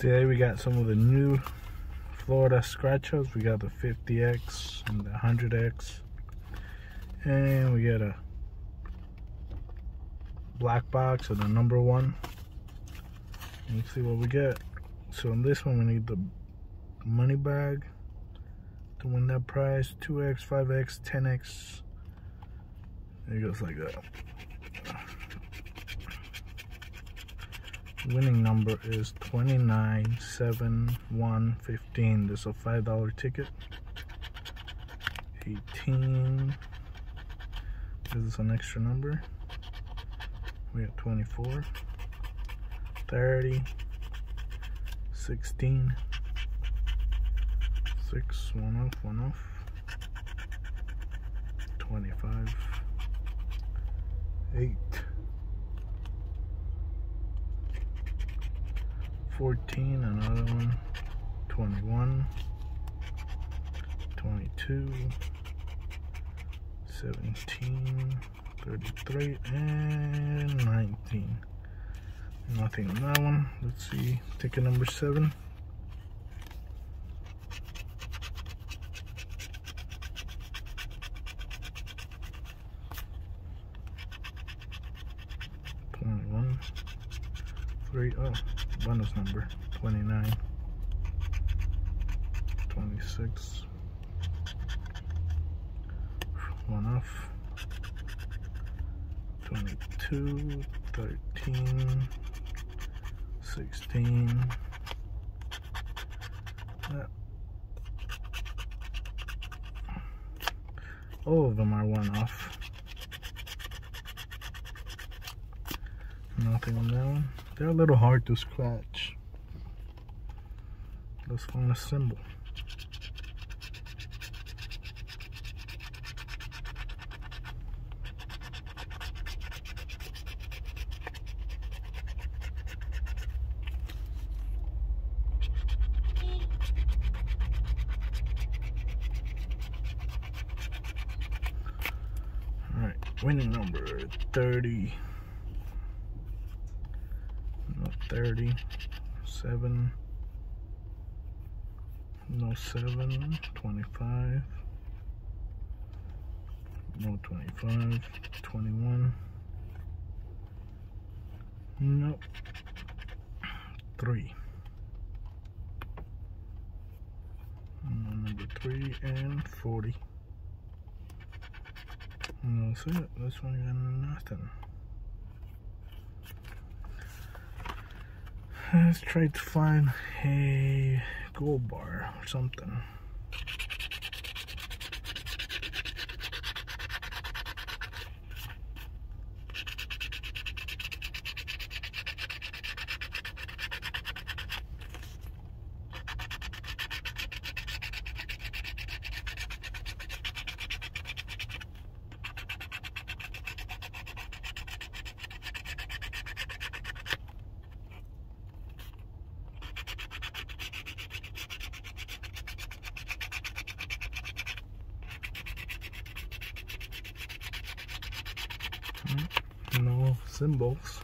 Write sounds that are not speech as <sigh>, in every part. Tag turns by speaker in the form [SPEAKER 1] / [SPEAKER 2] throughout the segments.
[SPEAKER 1] Today we got some of the new Florida scratch-offs. We got the 50X and the 100X. And we got a black box and the number one. Let's see what we get. So in this one we need the money bag to win that prize. 2X, 5X, 10X. It goes like that. Winning number is 297115 this is a five dollar ticket. 18 this is an extra number? We have 24 30 16 6 one off one off. 25 8 14, another one, 21, 22, 17, 33, and 19. Nothing on that one. Let's see, ticket number seven. Twenty-one, three, oh bonus number 29 26 one off. 22 13 16 yeah. all of them are one off. Nothing on that one they're a little hard to scratch. Let's find a symbol. All right, winning number 30. 30, 7, no 7, 25, no 25, 21, no 3. Number 3 and 40. And that's it. This one got nothing. <laughs> Let's try to find a gold bar or something. Symbols.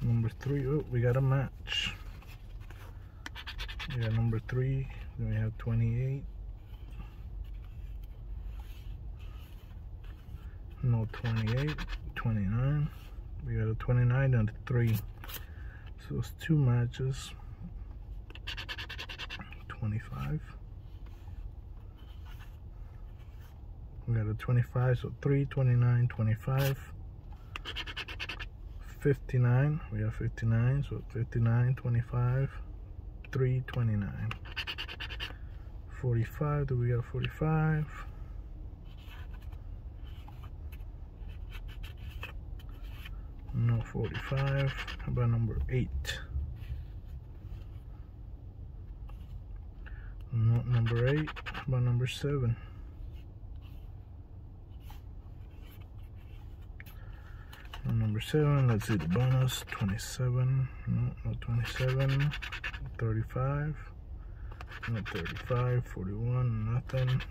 [SPEAKER 1] Number three oh we got a match. We got number three then we have 28 no 28 29 we got a 29 and a 3 so it's two matches. 25 we got a 25 so 3 29 25 59 we have 59 so 59 25 3 29 45 do we got 45 no 45 how about number 8 not number 8 how about number 7 number seven let's see the bonus 27 no not 27 35 not 35 41 nothing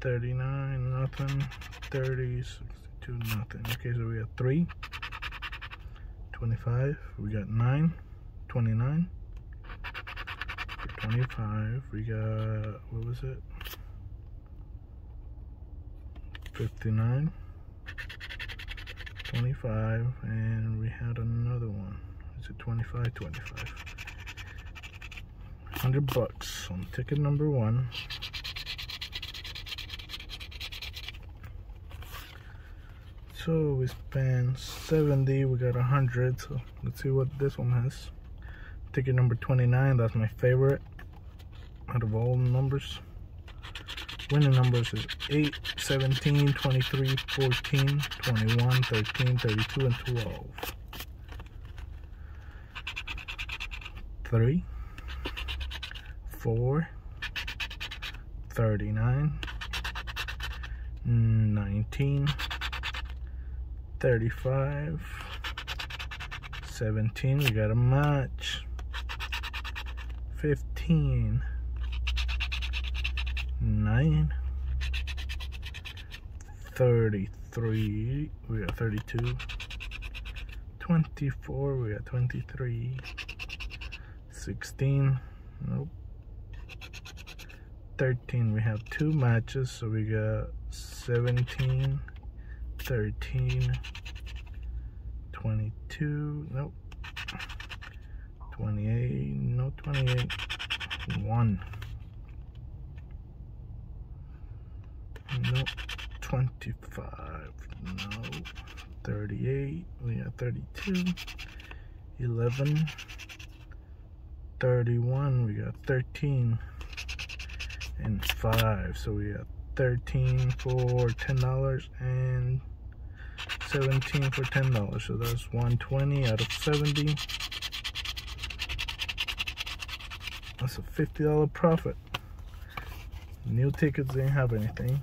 [SPEAKER 1] 39 nothing 30 62 nothing okay so we got 3 25 we got 9 29. For 25, we got, what was it? 59. 25, and we had another one. Is it 25? 25. 100 bucks on ticket number one. So we spent 70, we got 100. So let's see what this one has. Ticket number 29, that's my favorite out of all numbers. Winning numbers is 8, 17, 23, 14, 21, 13, 32, and 12. 3, 4, 39, 19, 35 17 we got a match 15 9 33 we got 32 24 we got 23 16 nope. 13 we have two matches so we got 17 13 22 nope. 28 no 28 1 nope. 25 no. 38 we got 32 11 31 we got 13 and 5 so we got 13 for $10 and 17 for $10 so that's 120 out of 70 that's a $50 profit. New tickets didn't have anything